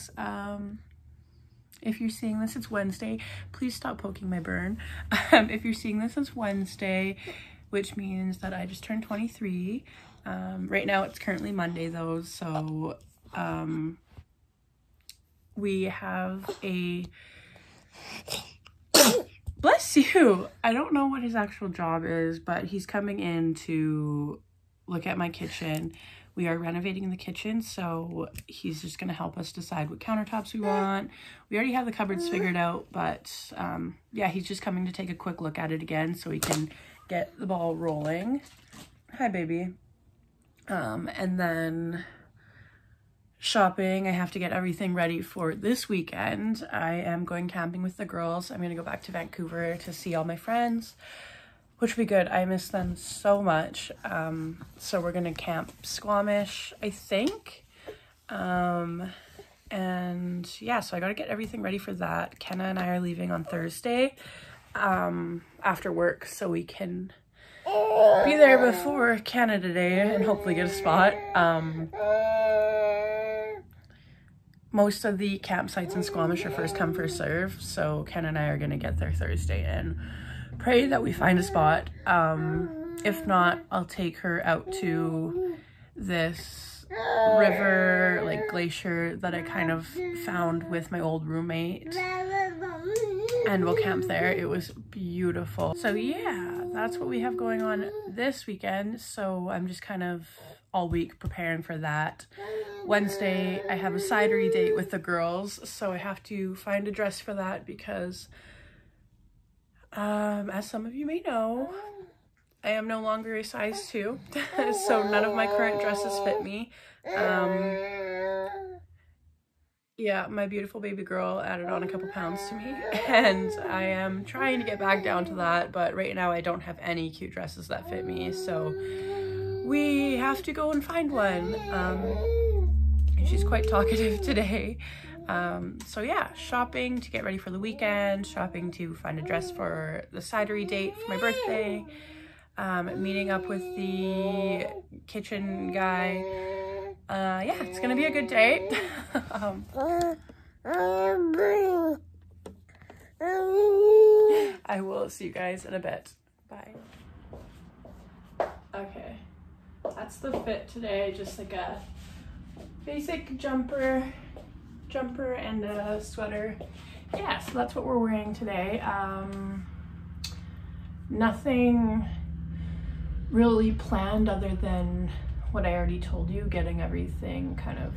guys. Um, if you're seeing this, it's Wednesday. Please stop poking my burn. Um, if you're seeing this, it's Wednesday, which means that I just turned 23. Um, right now it's currently Monday though, so um, we have a bless you. I don't know what his actual job is, but he's coming in to look at my kitchen. We are renovating the kitchen, so he's just going to help us decide what countertops we want. We already have the cupboards figured out, but um, yeah, he's just coming to take a quick look at it again so he can get the ball rolling. Hi, baby. Um, and then shopping. I have to get everything ready for this weekend. I am going camping with the girls. I'm going to go back to Vancouver to see all my friends, which will be good. I miss them so much. Um, so we're to camp Squamish, I think. Um, and yeah, so I got to get everything ready for that. Kenna and I are leaving on Thursday um, after work so we can be there before Canada Day and hopefully get a spot. Um, most of the campsites in Squamish are first come, first serve. So Ken and I are to get there Thursday and pray that we find a spot. Um, if not, I'll take her out to this river, like glacier that I kind of found with my old roommate. And we'll camp there. It was beautiful. So yeah, that's what we have going on this weekend. So I'm just kind of all week preparing for that. Wednesday, I have a cidery date with the girls, so I have to find a dress for that because, um, as some of you may know, I am no longer a size 2, so none of my current dresses fit me. Um, yeah, my beautiful baby girl added on a couple pounds to me, and I am trying to get back down to that, but right now I don't have any cute dresses that fit me, so we have to go and find one. Um, she's quite talkative today. Um, so yeah, shopping to get ready for the weekend, shopping to find a dress for the cidery date for my birthday, um, meeting up with the kitchen guy. Uh, yeah, it's gonna be a good day. um, I will see you guys in a bit. Bye. Okay that's the fit today just like a basic jumper jumper and a sweater. Yeah so that's what we're wearing today. Um nothing really planned other than what I already told you getting everything kind of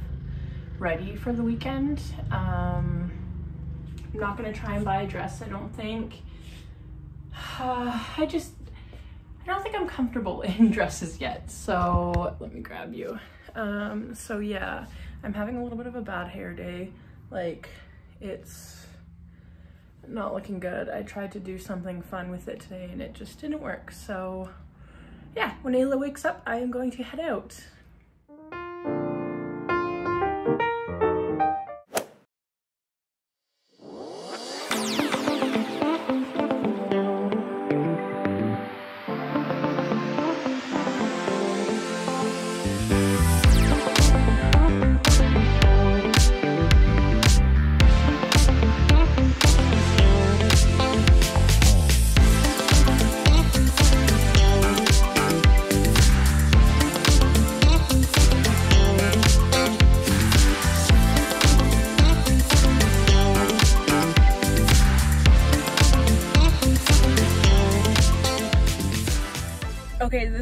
ready for the weekend. Um I'm not gonna try and buy a dress I don't think. Uh, I just I don't think I'm comfortable in dresses yet, so let me grab you. Um, so yeah, I'm having a little bit of a bad hair day. Like, it's not looking good. I tried to do something fun with it today and it just didn't work. So yeah, when Ayla wakes up, I am going to head out.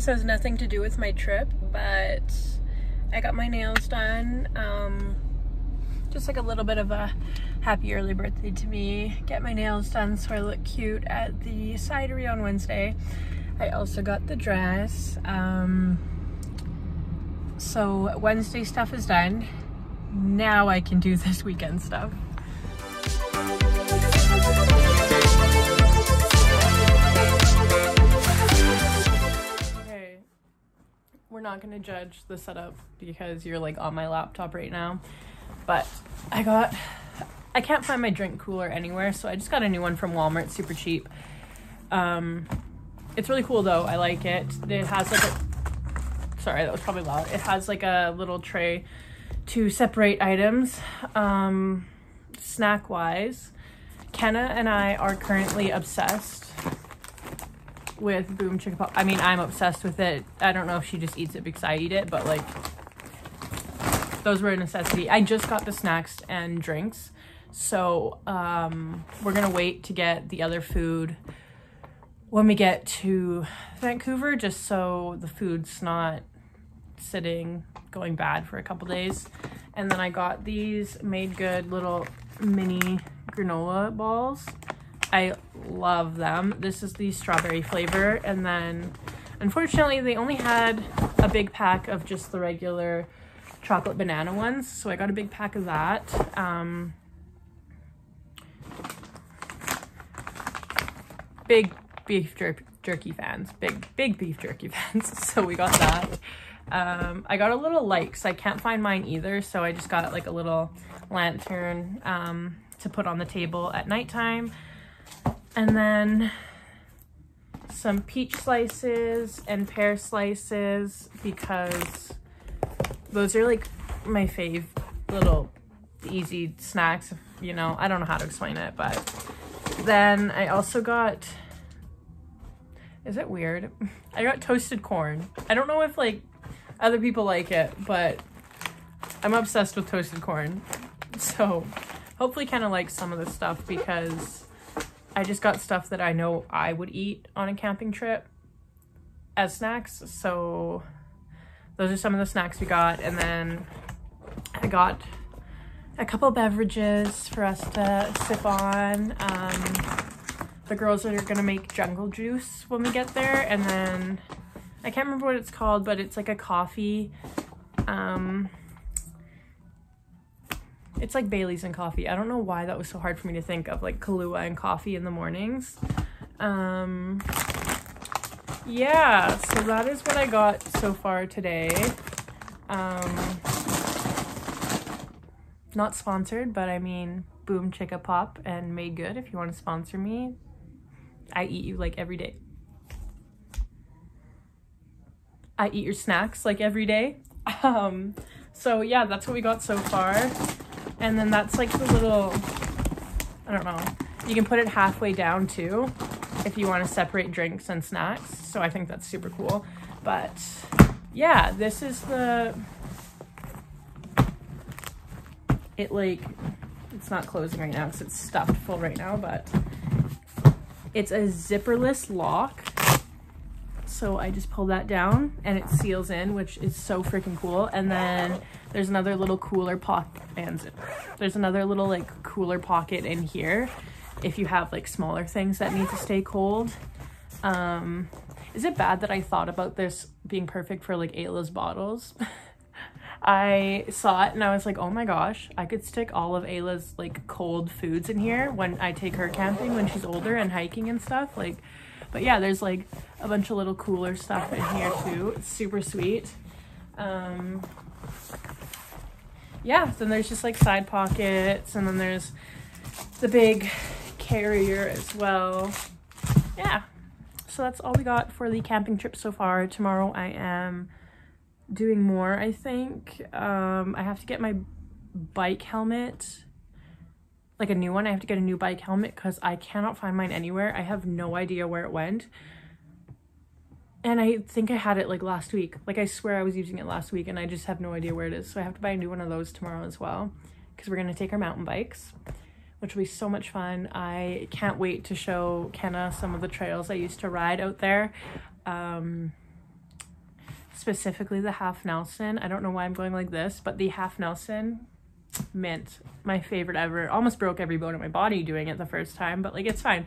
This has nothing to do with my trip, but I got my nails done. Um, just like a little bit of a happy early birthday to me. Get my nails done so I look cute at the cidery on Wednesday. I also got the dress. Um, so Wednesday stuff is done. Now I can do this weekend stuff. Not gonna judge the setup because you're like on my laptop right now. But I got, I can't find my drink cooler anywhere, so I just got a new one from Walmart, super cheap. Um, it's really cool though, I like it. It has like a, sorry, that was probably loud. It has like a little tray to separate items um, snack wise. Kenna and I are currently obsessed with Boom Chicka Pop. I mean, I'm obsessed with it. I don't know if she just eats it because I eat it, but like, those were a necessity. I just got the snacks and drinks. So um, we're gonna wait to get the other food when we get to Vancouver, just so the food's not sitting, going bad for a couple days. And then I got these Made Good little mini granola balls. I love them. This is the strawberry flavor. And then unfortunately they only had a big pack of just the regular chocolate banana ones. So I got a big pack of that. Um, big beef jer jerky fans, big, big beef jerky fans. so we got that. Um, I got a little light because I can't find mine either. So I just got like a little lantern um, to put on the table at nighttime. And then some peach slices and pear slices because those are like my fave little easy snacks. You know, I don't know how to explain it, but then I also got, is it weird? I got toasted corn. I don't know if like other people like it, but I'm obsessed with toasted corn. So hopefully kind of like some of the stuff because I just got stuff that I know I would eat on a camping trip as snacks. So those are some of the snacks we got. And then I got a couple beverages for us to sip on. Um, the girls are gonna make jungle juice when we get there. And then I can't remember what it's called, but it's like a coffee. Um, it's like Bailey's and coffee. I don't know why that was so hard for me to think of like Kahlua and coffee in the mornings. Um, yeah, so that is what I got so far today. Um, not sponsored, but I mean, Boom Chicka Pop and Made Good if you want to sponsor me. I eat you like every day. I eat your snacks like every day. Um, so yeah, that's what we got so far. And then that's like the little, I don't know, you can put it halfway down too if you want to separate drinks and snacks. So I think that's super cool. But yeah, this is the, it like, it's not closing right now because it's stuffed full right now, but it's a zipperless lock so I just pull that down and it seals in, which is so freaking cool. And then there's another little cooler pocket and there's another little like cooler pocket in here if you have like smaller things that need to stay cold. Um, is it bad that I thought about this being perfect for like Ayla's bottles? I saw it and I was like, oh my gosh, I could stick all of Ayla's like cold foods in here when I take her camping when she's older and hiking and stuff. Like, but yeah, there's like a bunch of little cooler stuff in here too. It's super sweet. Um, yeah, then there's just like side pockets and then there's the big carrier as well. Yeah, so that's all we got for the camping trip so far. Tomorrow I am doing more, I think. Um, I have to get my bike helmet like a new one. I have to get a new bike helmet because I cannot find mine anywhere. I have no idea where it went. And I think I had it like last week. Like I swear I was using it last week and I just have no idea where it is. So I have to buy a new one of those tomorrow as well because we're going to take our mountain bikes, which will be so much fun. I can't wait to show Kenna some of the trails I used to ride out there. Um, specifically the half Nelson. I don't know why I'm going like this, but the half Nelson mint my favorite ever. Almost broke every bone in my body doing it the first time but like it's fine.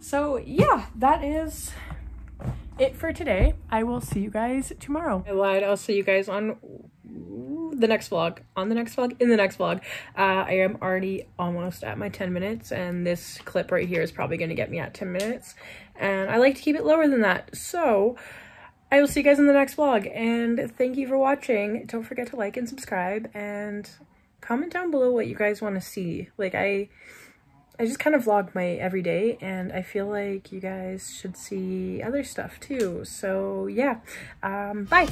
So yeah that is it for today. I will see you guys tomorrow. I lied. I'll see you guys on the next vlog on the next vlog in the next vlog. Uh, i am already almost at my 10 minutes and this clip right here is probably going to get me at 10 minutes and i like to keep it lower than that. So I will see you guys in the next vlog and thank you for watching. Don't forget to like and subscribe and comment down below what you guys want to see. Like I, I just kind of vlog my everyday and I feel like you guys should see other stuff too. So yeah, um, bye.